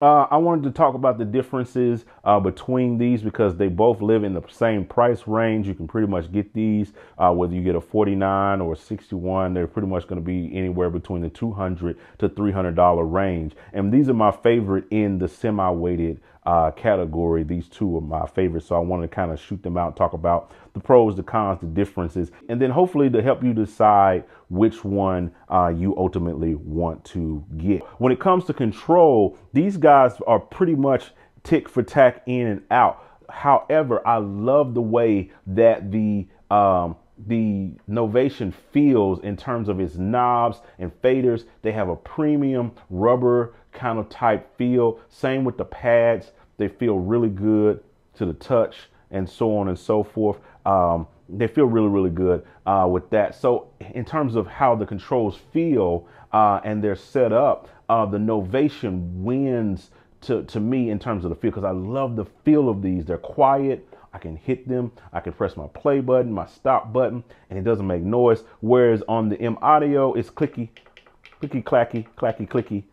Uh, I wanted to talk about the differences uh, between these because they both live in the same price range. You can pretty much get these uh, whether you get a 49 or a 61. They're pretty much going to be anywhere between the 200 to 300 dollar range. And these are my favorite in the semi-weighted uh, category. These two are my favorites, so I want to kind of shoot them out, talk about the pros, the cons, the differences, and then hopefully to help you decide which one uh, you ultimately want to get. When it comes to control, these guys are pretty much tick for tack in and out. However, I love the way that the um, the Novation feels in terms of its knobs and faders. They have a premium rubber kind of type feel. Same with the pads. They feel really good to the touch and so on and so forth. Um, they feel really, really good uh, with that. So, in terms of how the controls feel uh, and they're set up, uh, the Novation wins to, to me in terms of the feel because I love the feel of these. They're quiet. I can hit them. I can press my play button, my stop button, and it doesn't make noise. Whereas on the M Audio, it's clicky, clicky, clacky, clacky, clicky,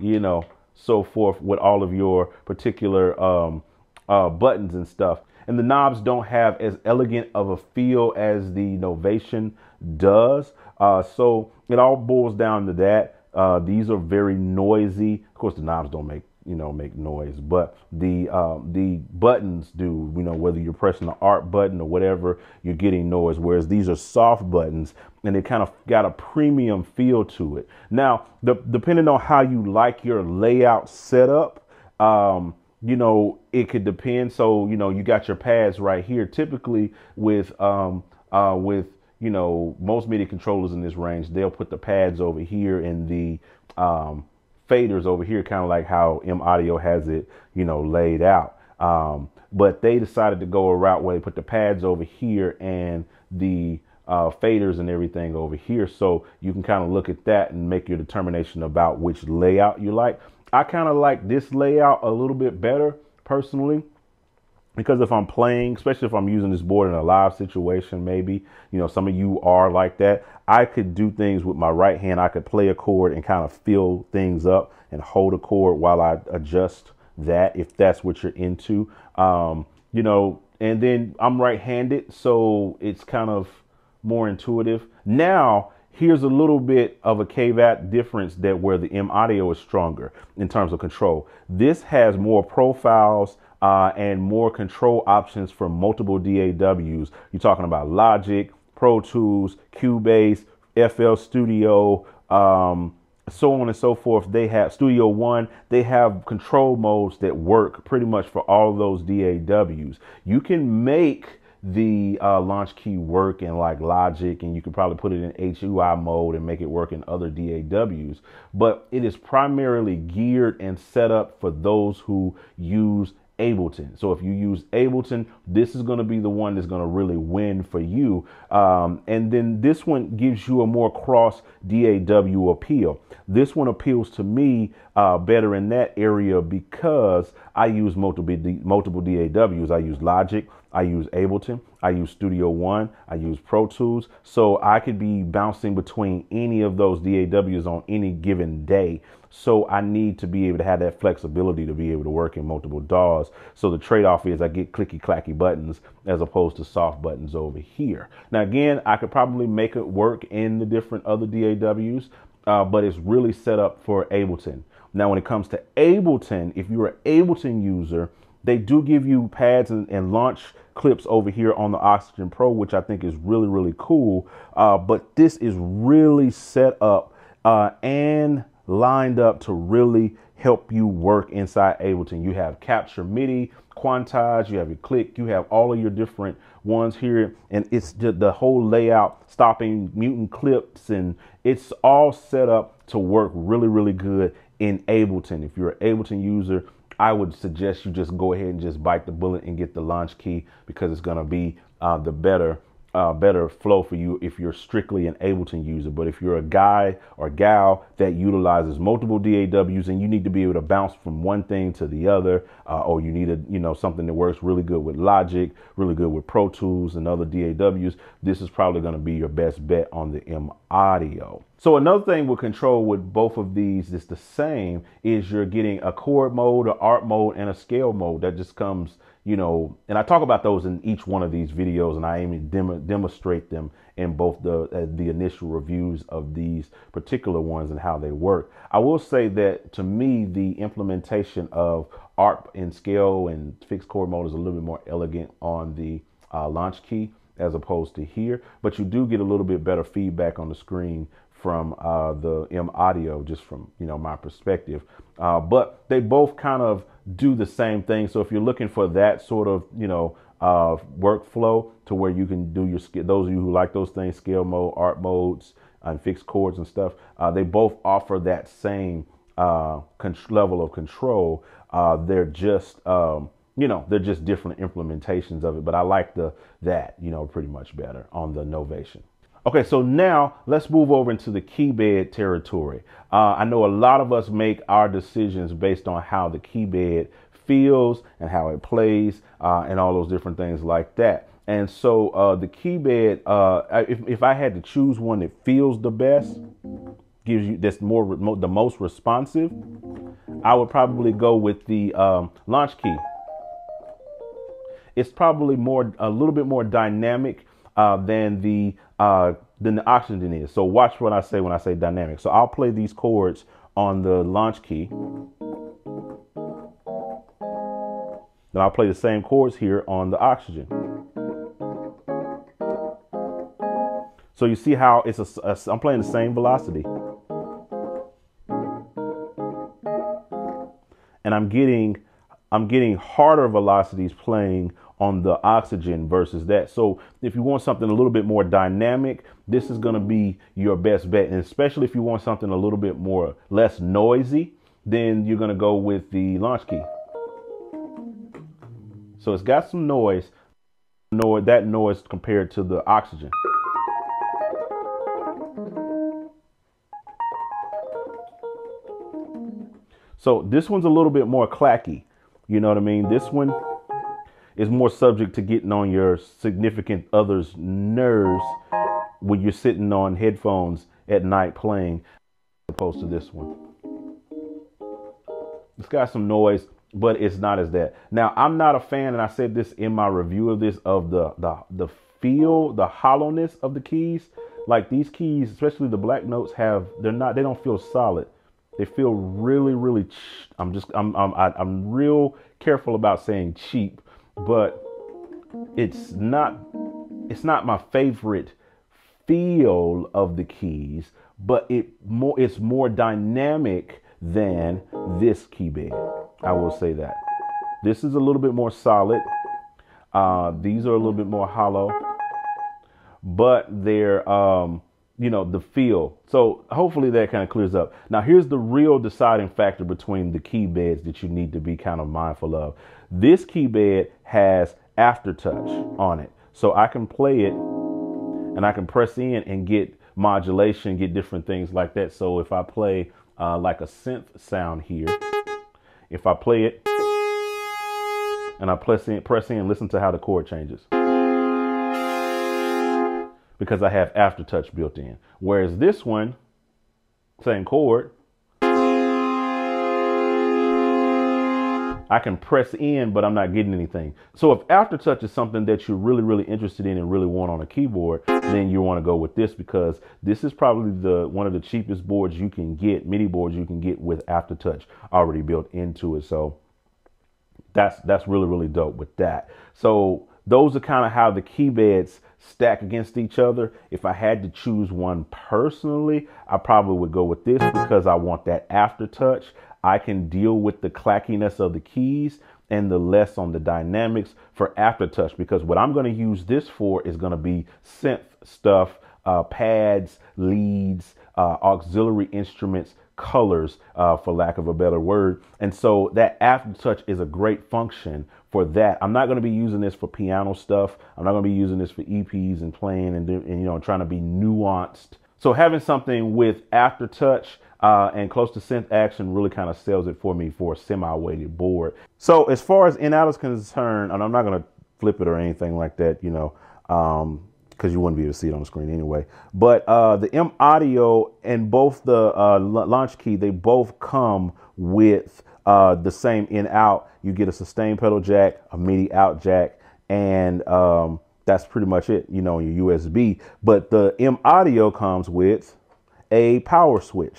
you know, so forth with all of your particular um, uh, buttons and stuff. And the knobs don't have as elegant of a feel as the Novation does. Uh, so it all boils down to that. Uh, these are very noisy. Of course, the knobs don't make you know make noise, but the uh, the buttons do. You know whether you're pressing the arp button or whatever, you're getting noise. Whereas these are soft buttons, and they kind of got a premium feel to it. Now, the, depending on how you like your layout setup, um, you know, it could depend. So, you know, you got your pads right here. Typically with um uh with you know most MIDI controllers in this range, they'll put the pads over here in the um faders over here, kind of like how M Audio has it, you know, laid out. Um, but they decided to go a route where they put the pads over here and the uh, faders and everything over here. So you can kind of look at that and make your determination about which layout you like. I kind of like this layout a little bit better personally because if I'm playing, especially if I'm using this board in a live situation, maybe, you know, some of you are like that. I could do things with my right hand. I could play a chord and kind of fill things up and hold a chord while I adjust that if that's what you're into. Um, you know, and then I'm right handed, so it's kind of more intuitive. Now, here's a little bit of a KVAT difference that where the M audio is stronger in terms of control. This has more profiles uh, and more control options for multiple DAWs. You're talking about Logic, Pro Tools, Cubase, FL Studio, um, so on and so forth. They have Studio One. They have control modes that work pretty much for all those DAWs. You can make the uh, Launchkey work in like Logic, and you could probably put it in HUI mode and make it work in other DAWs. But it is primarily geared and set up for those who use Ableton. So if you use Ableton, this is going to be the one that's going to really win for you. Um, and then this one gives you a more cross DAW appeal. This one appeals to me uh, better in that area because I use multiple multiple DAWs. I use Logic, I use Ableton, I use Studio One, I use Pro Tools. So I could be bouncing between any of those DAWs on any given day. So I need to be able to have that flexibility to be able to work in multiple DAWs. So the trade-off is I get clicky clacky buttons as opposed to soft buttons over here. Now again, I could probably make it work in the different other DAWs, uh, but it's really set up for Ableton. Now when it comes to Ableton, if you're an Ableton user, they do give you pads and, and, launch clips over here on the Oxygen Pro, which I think is really, really cool. Uh, but this is really set up uh, and lined up to really help you work inside Ableton. You have Capture MIDI, Quantize, you have your click, you have all of your different ones here, and it's the whole layout, stopping, muting clips, and it's all set up to work really, really good in Ableton. If you're an Ableton user, I would suggest you just go ahead and just bite the bullet and get the Launchkey because it's going to be uh, the better uh, better flow for you if you're strictly an Ableton user. But if you're a guy or gal that utilizes multiple DAWs and you need to be able to bounce from one thing to the other, uh, or you need a you know something that works really good with Logic, really good with Pro Tools and other DAWs, this is probably going to be your best bet on the M Audio. So another thing with control with both of these is the same is you're getting a chord mode, a arp mode, and a scale mode that just comes you know, and I talk about those in each one of these videos, and I to demonstrate them in both the uh, the initial reviews of these particular ones and how they work. I will say that to me, the implementation of ARP and scale and fixed chord mode is a little bit more elegant on the uh, Launchkey as opposed to here, but you do get a little bit better feedback on the screen from uh, the M audio, just from you know my perspective. Uh, but they both kind of do the same thing. So if you're looking for that sort of you know uh, workflow to where you can do your those of you who like those things, scale mode, arp modes, and fixed chords and stuff, uh, they both offer that same uh, level of control. Uh, they're just um, you know they're just different implementations of it. But I like the that you know pretty much better on the Novation. Okay, so now let's move over into the key bed territory. Uh, I know a lot of us make our decisions based on how the key bed feels and how it plays uh, and all those different things like that. And so uh, the key bed, uh, if, if I had to choose one that feels the best, gives you that's more the most responsive, I would probably go with the um, Launchkey. It's probably more a little bit more dynamic uh, than the uh, than the oxygen is. So watch what I say when I say dynamic. So I'll play these chords on the Launchkey. Then I'll play the same chords here on the oxygen. So you see how it's a, a I'm playing the same velocity. And I'm getting I'm getting harder velocities playing on the oxygen versus that. So if you want something a little bit more dynamic, this is going to be your best bet. And especially if you want something a little bit more less noisy, then you're going to go with the Launchkey. So it's got some noise, noise that noise compared to the oxygen. So this one's a little bit more clacky. You know what I mean? This one is more subject to getting on your significant other's nerves when you're sitting on headphones at night playing, opposed to this one. It's got some noise, but it's not as that. Now, I'm not a fan, and I said this in my review of this, of the the the feel, the hollowness of the keys. Like these keys, especially the black notes, have they're not they don't feel solid. They feel really, really. Ch- I'm just I'm I'm I'm real careful about saying cheap but it's not it's not my favorite feel of the keys, but it more it's more dynamic than this key bed. I will say that. This is a little bit more solid. Uh, these are a little bit more hollow, but they're um, you know, the feel. So hopefully that kind of clears up. Now here's the real deciding factor between the key beds that you need to be kind of mindful of. This key bed has aftertouch on it. So I can play it and I can press in and get modulation, get different things like that. So if I play uh, like a synth sound here, if I play it and I press in, press in, listen to how the chord changes because I have aftertouch built in. Whereas this one, same chord, I can press in, but I'm not getting anything. So if aftertouch is something that you're really, really interested in and really want on a keyboard, then you want to go with this because this is probably the one of the cheapest boards you can get, MIDI boards you can get with aftertouch already built into it. So that's that's really, really dope with that. So those are kind of how the key beds stack against each other. If I had to choose one personally, I probably would go with this because I want that aftertouch. I can deal with the clackiness of the keys and the less on the dynamics for aftertouch because what I'm going to use this for is going to be synth stuff, uh, pads, leads, uh, auxiliary instruments, colors, uh, for lack of a better word. And so that aftertouch is a great function for that. I'm not going to be using this for piano stuff. I'm not going to be using this for EPs and playing and, and you know trying to be nuanced. So having something with aftertouch uh, and close to synth action really kind of sells it for me for a semi-weighted board. So as far as in out is concerned, and I'm not going to flip it or anything like that, you know, um, because you wouldn't be able to see it on the screen anyway. But uh, the M Audio and both the uh, Launchkey, they both come with uh, the same in out. You get a sustain pedal jack, a MIDI out jack, and um, that's pretty much it, you know, your USB. But the M Audio comes with a power switch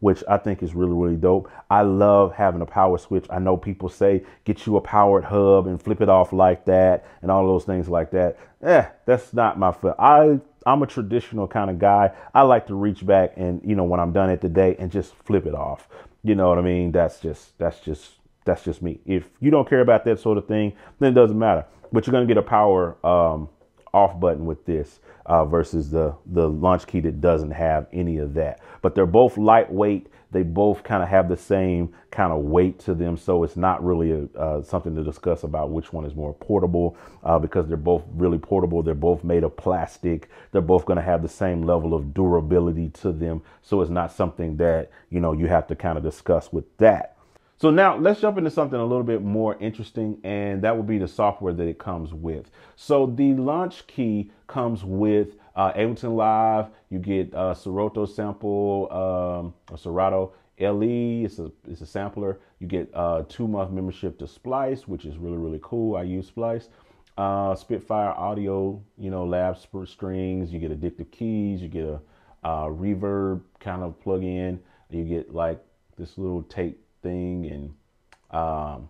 which I think is really, really dope. I love having a power switch. I know people say get you a powered hub and flip it off like that and all those things like that. Eh, that's not my foot. I I'm a traditional kind of guy. I like to reach back and you know when I'm done at the day and just flip it off. You know what I mean? That's just that's just that's just me. If you don't care about that sort of thing, then it doesn't matter. But you're gonna get a power um, off button with this uh, versus the the Launchkey that doesn't have any of that. But they're both lightweight. They both kind of have the same kind of weight to them, so it's not really a, uh, something to discuss about which one is more portable uh, because they're both really portable. They're both made of plastic. They're both going to have the same level of durability to them, so it's not something that you know you have to kind of discuss with that. So now let's jump into something a little bit more interesting, and that would be the software that it comes with. So the Launchkey comes with uh, Ableton Live. You get a Serato sample, um, a Serato LE. It's a it's a sampler. You get a uh, two month membership to Splice, which is really really cool. I use Splice. Uh, Spitfire Audio, you know, lab strings. You get addictive keys. You get a uh, reverb kind of plug in. You get like this little tape thing and um,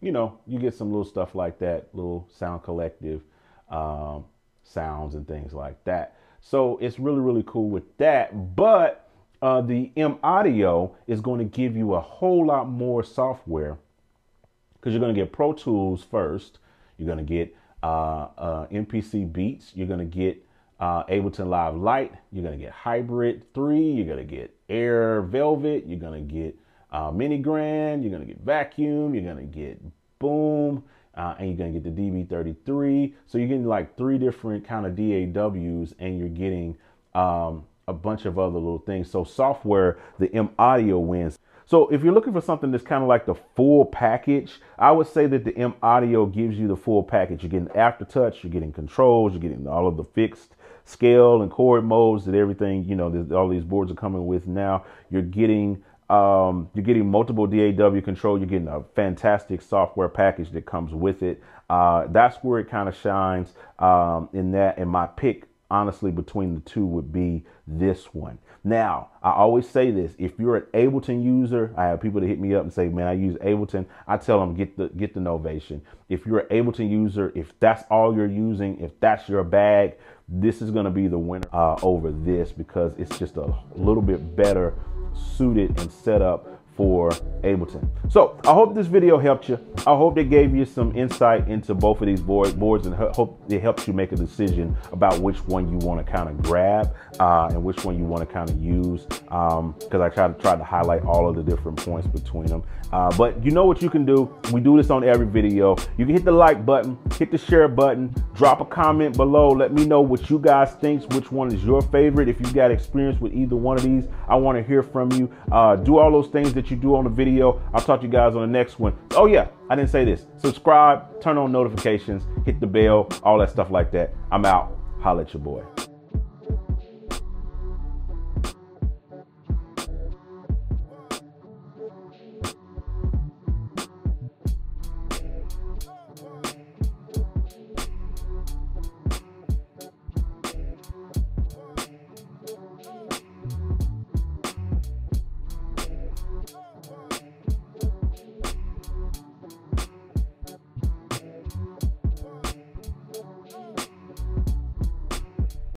you know you get some little stuff like that little sound collective um, sounds and things like that. So it's really really cool with that but uh, the m audio is going to give you a whole lot more software because you're going to get pro tools first you're going to get uh, uh, mpc beats you're going to get uh, Ableton Live Lite, you're gonna get Hybrid 3, you're gonna get Air Velvet, you're gonna get uh, mini grand, you're gonna get vacuum, you're gonna get boom, uh, and you're gonna get the DB33. So you're getting like three different kind of DAWs, and you're getting um, a bunch of other little things. So software, the M Audio wins. So if you're looking for something that's kind of like the full package, I would say that the M Audio gives you the full package. You're getting aftertouch, you're getting controls, you're getting all of the fixed scale and chord modes that everything, you know, all these boards are coming with now. You're getting um, you're getting multiple DAW control. You're getting a fantastic software package that comes with it. Uh, that's where it kind of shines um, in that. And my pick, honestly, between the two would be this one. Now, I always say this: if you're an Ableton user, I have people that hit me up and say, "Man, I use Ableton." I tell them get the get the Novation. If you're an Ableton user, if that's all you're using, if that's your bag, this is going to be the winner uh, over this because it's just a little bit better suited and set up for Ableton. So I hope this video helped you. I hope it gave you some insight into both of these board, boards and hope it helps you make a decision about which one you want to kind of grab uh, and which one you want to kind of use. Because um, I try to try to highlight all of the different points between them. Uh, but you know what you can do. We do this on every video. You can hit the like button, hit the share button, drop a comment below. Let me know what you guys think, which one is your favorite. If you've got experience with either one of these, I want to hear from you. Uh, do all those things that you do on the video. I'll talk to you guys on the next one. Oh yeah, I didn't say this. Subscribe, turn on notifications, hit the bell, all that stuff like that. I'm out. Holla at your boy.